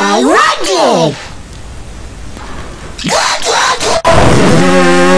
I Good Rocket!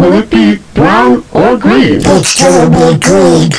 Will it be brown or green? It's gonna green.